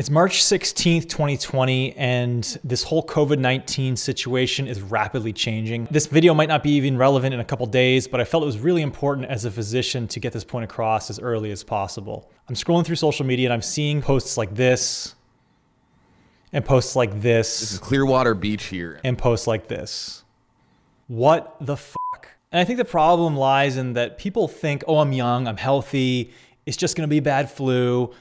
It's March 16th, 2020, and this whole COVID 19 situation is rapidly changing. This video might not be even relevant in a couple days, but I felt it was really important as a physician to get this point across as early as possible. I'm scrolling through social media and I'm seeing posts like this, and posts like this. This is Clearwater Beach here. And posts like this. What the fuck? And I think the problem lies in that people think, oh, I'm young, I'm healthy, it's just gonna be bad flu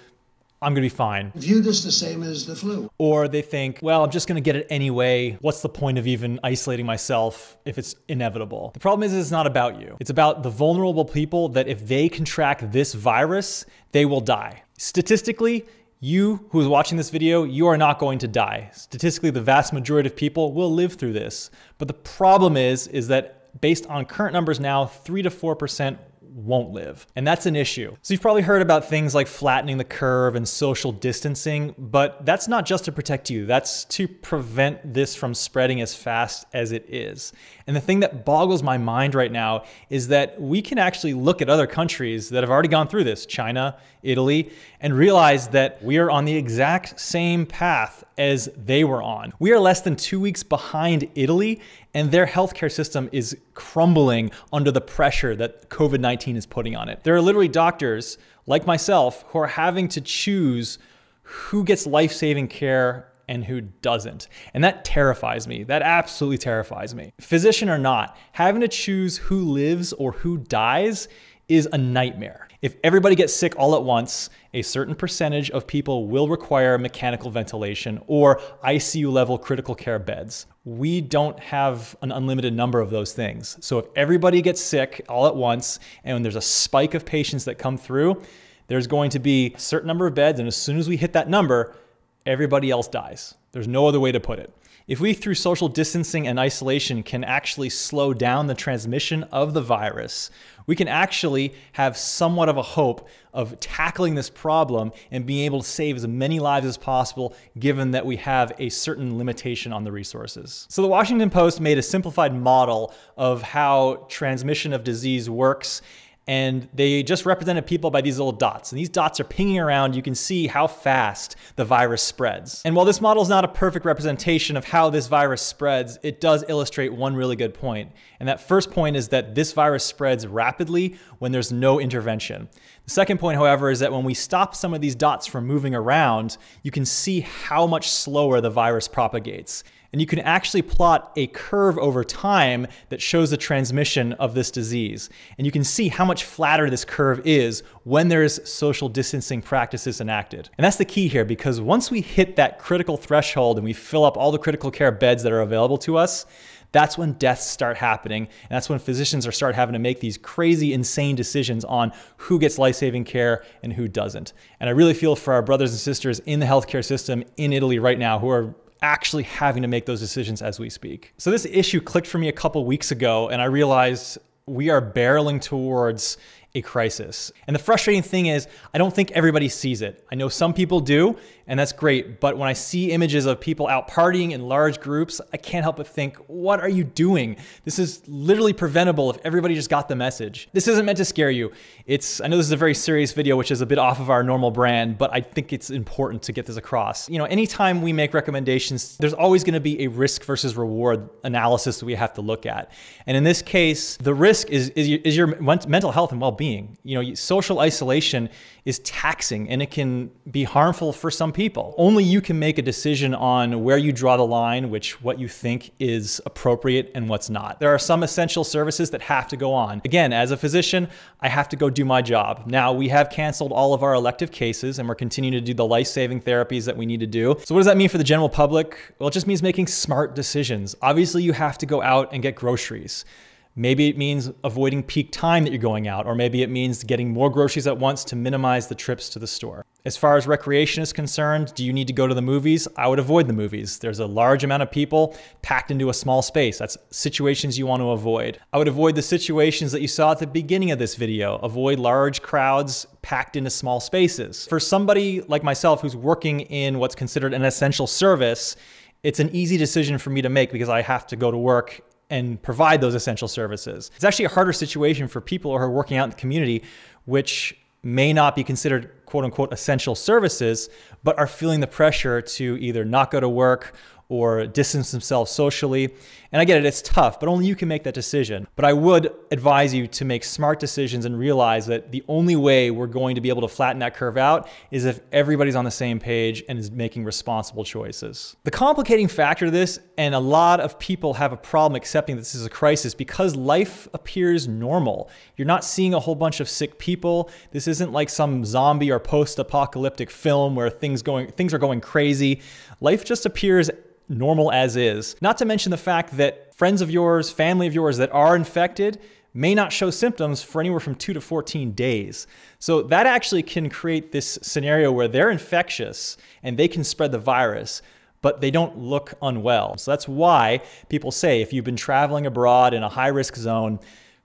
I'm going to be fine. View this the same as the flu. Or they think, well, I'm just going to get it anyway. What's the point of even isolating myself if it's inevitable? The problem is, it's not about you. It's about the vulnerable people that if they contract this virus, they will die. Statistically, you who is watching this video, you are not going to die. Statistically, the vast majority of people will live through this. But the problem is, is that based on current numbers now, 3 to 4% won't live. And that's an issue. So you've probably heard about things like flattening the curve and social distancing, but that's not just to protect you. That's to prevent this from spreading as fast as it is. And the thing that boggles my mind right now is that we can actually look at other countries that have already gone through this, China, Italy, and realize that we are on the exact same path as they were on. We are less than two weeks behind Italy, and their healthcare system is crumbling under the pressure that COVID 19 is putting on it. There are literally doctors like myself who are having to choose who gets life saving care and who doesn't. And that terrifies me. That absolutely terrifies me. Physician or not, having to choose who lives or who dies is a nightmare. If everybody gets sick all at once, a certain percentage of people will require mechanical ventilation or ICU level critical care beds. We don't have an unlimited number of those things. So if everybody gets sick all at once and there's a spike of patients that come through, there's going to be a certain number of beds. And as soon as we hit that number, everybody else dies. There's no other way to put it. If we, through social distancing and isolation, can actually slow down the transmission of the virus, we can actually have somewhat of a hope of tackling this problem and being able to save as many lives as possible, given that we have a certain limitation on the resources. So, the Washington Post made a simplified model of how transmission of disease works and they just represented people by these little dots. And these dots are pinging around. You can see how fast the virus spreads. And while this model is not a perfect representation of how this virus spreads, it does illustrate one really good point. And that first point is that this virus spreads rapidly when there's no intervention. Second point, however, is that when we stop some of these dots from moving around, you can see how much slower the virus propagates. And you can actually plot a curve over time that shows the transmission of this disease. And you can see how much flatter this curve is when there's social distancing practices enacted. And that's the key here because once we hit that critical threshold and we fill up all the critical care beds that are available to us, that's when deaths start happening. And that's when physicians are start having to make these crazy, insane decisions on who gets life-saving care and who doesn't. And I really feel for our brothers and sisters in the healthcare system in Italy right now who are actually having to make those decisions as we speak. So this issue clicked for me a couple weeks ago and I realized we are barreling towards a crisis. And the frustrating thing is, I don't think everybody sees it. I know some people do, and that's great. But when I see images of people out partying in large groups, I can't help but think, what are you doing? This is literally preventable if everybody just got the message. This isn't meant to scare you. It's, I know this is a very serious video, which is a bit off of our normal brand, but I think it's important to get this across. You know, anytime we make recommendations, there's always gonna be a risk versus reward analysis that we have to look at. And in this case, the risk is, is, is your mental health and well-being. You know, social isolation is taxing and it can be harmful for some people. Only you can make a decision on where you draw the line, which what you think is appropriate and what's not. There are some essential services that have to go on. Again, as a physician, I have to go do my job. Now, we have canceled all of our elective cases and we're continuing to do the life-saving therapies that we need to do. So what does that mean for the general public? Well, it just means making smart decisions. Obviously, you have to go out and get groceries. Maybe it means avoiding peak time that you're going out, or maybe it means getting more groceries at once to minimize the trips to the store. As far as recreation is concerned, do you need to go to the movies? I would avoid the movies. There's a large amount of people packed into a small space. That's situations you want to avoid. I would avoid the situations that you saw at the beginning of this video. Avoid large crowds packed into small spaces. For somebody like myself who's working in what's considered an essential service, it's an easy decision for me to make because I have to go to work and provide those essential services. It's actually a harder situation for people who are working out in the community, which may not be considered quote unquote essential services, but are feeling the pressure to either not go to work or distance themselves socially. And I get it, it's tough, but only you can make that decision. But I would advise you to make smart decisions and realize that the only way we're going to be able to flatten that curve out is if everybody's on the same page and is making responsible choices. The complicating factor to this, and a lot of people have a problem accepting that this is a crisis because life appears normal. You're not seeing a whole bunch of sick people. This isn't like some zombie or post-apocalyptic film where things going things are going crazy. Life just appears normal as is. Not to mention the fact that friends of yours, family of yours that are infected may not show symptoms for anywhere from 2 to 14 days. So that actually can create this scenario where they're infectious and they can spread the virus but they don't look unwell. So that's why people say if you've been traveling abroad in a high risk zone,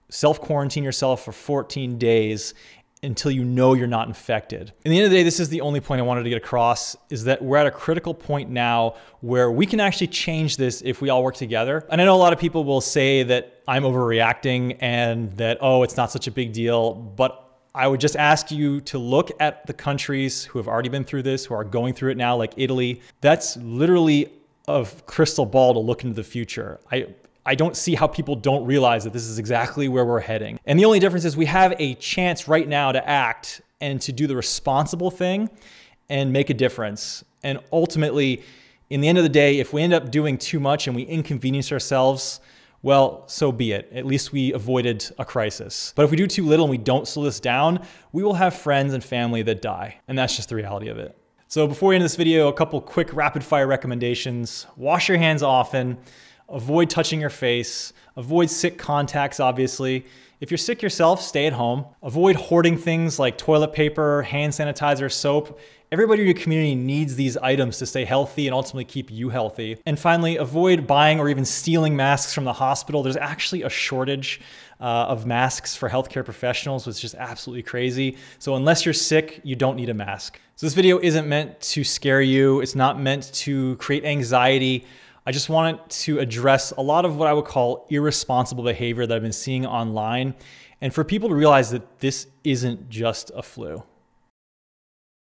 self quarantine yourself for 14 days until you know you're not infected. In the end of the day, this is the only point I wanted to get across is that we're at a critical point now where we can actually change this if we all work together. And I know a lot of people will say that I'm overreacting and that, oh, it's not such a big deal. But I would just ask you to look at the countries who have already been through this, who are going through it now, like Italy. That's literally a crystal ball to look into the future. I I don't see how people don't realize that this is exactly where we're heading. And the only difference is we have a chance right now to act and to do the responsible thing and make a difference. And ultimately, in the end of the day, if we end up doing too much and we inconvenience ourselves, well, so be it. At least we avoided a crisis. But if we do too little and we don't slow this down, we will have friends and family that die. And that's just the reality of it. So before we end this video, a couple quick rapid fire recommendations. Wash your hands often. Avoid touching your face. Avoid sick contacts, obviously. If you're sick yourself, stay at home. Avoid hoarding things like toilet paper, hand sanitizer, soap. Everybody in your community needs these items to stay healthy and ultimately keep you healthy. And finally, avoid buying or even stealing masks from the hospital. There's actually a shortage uh, of masks for healthcare professionals, which is just absolutely crazy. So unless you're sick, you don't need a mask. So this video isn't meant to scare you. It's not meant to create anxiety. I just wanted to address a lot of what I would call irresponsible behavior that I've been seeing online and for people to realize that this isn't just a flu.